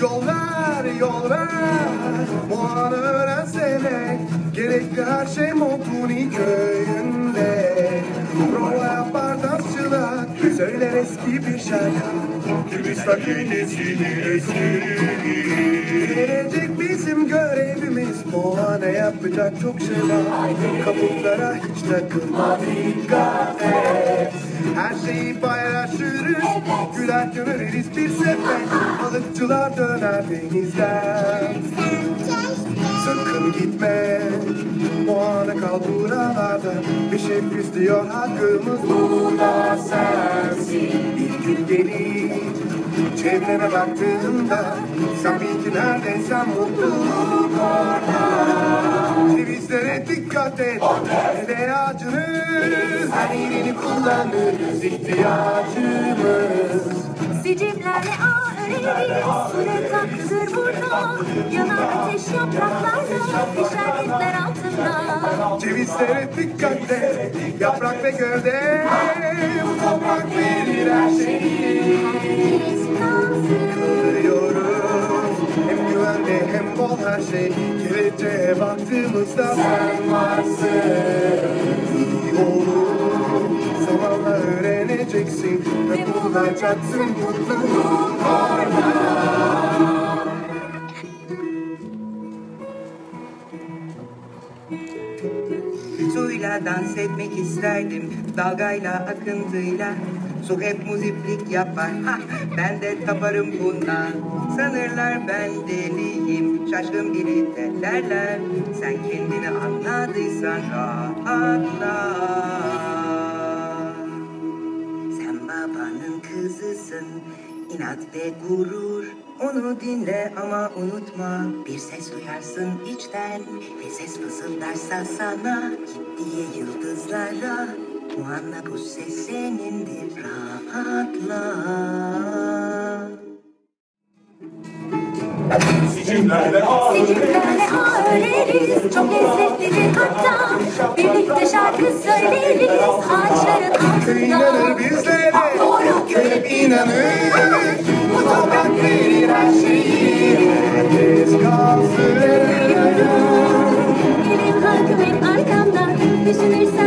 Yol ver, ver. Moana öğrensene Gerekli her şey Montuni köyünde Söyler eski bir şarkı. Kübistan kendisini eski Gelecek bizim görevimiz. Moana yapacak çok şey var Kabuklara hiç takılma Dikkat et Her şeyi paylaşırız. Güler göneriz bir sepet. Balıkçılar döner denizden. Sakın gitme. Moana kal buralarda. Bir şey istiyor hakkımız. Bu da Bir gelir Çevrene baktığında Sen bil ki neredeysen mutluluk orada Cevizlere dikkat et Dede ağacınız Her yerini kullanırız ihtiyacımız. Sicimlerle ağ öreriz Süre tatlıdır burada. Yanan ateş yapraklarda Pişer etler altında. Cevizlere dikkat et Yaprak ve gövde Bu toprak verir kalsın Kaldırıyoruz Hem güvende hem bol her şey Geleceğe baktığımızda sen varsın İyi olur Zamanla öğreneceksin Ve bulacaksın mutluluk Suyla dans etmek isterdim. Dalgayla akıntıyla Hep muziplik yapar. Ha, Ben de taparım buna Sanırlar ben deliyim. Şaşkın biri de derler. Sen kendini anladıysan rahatla. Sen babanın kızısın. İnat ve gurur. Onu dinle ama unutma. Bir ses duyarsın içten. Ve ses fısıldarsa sana Git diye yıldızlara Muanna bu ses senindir rahatla Sicimlerle ağırlarız Çok lezzetlidir hatta. Birlikte şarkı söyleriz Ağaçların altında İnanır bizlere ah, Doğru. görüp inanır. Bu toprak verir her şeyi. Herkes kalsın. Elim halkım hep arkamda. Düşünürsen